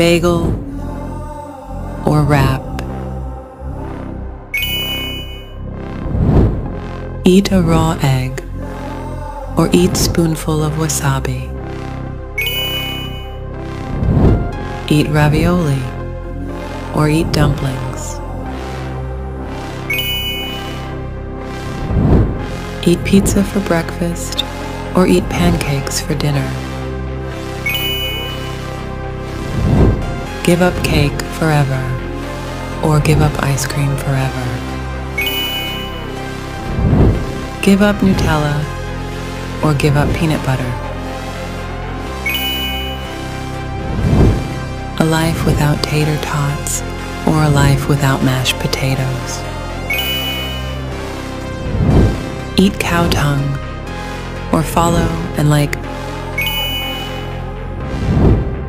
bagel or wrap. Eat a raw egg or eat spoonful of wasabi. Eat ravioli or eat dumplings. Eat pizza for breakfast or eat pancakes for dinner. Give up cake forever or give up ice cream forever. Give up Nutella or give up peanut butter. A life without tater tots or a life without mashed potatoes. Eat cow tongue or follow and like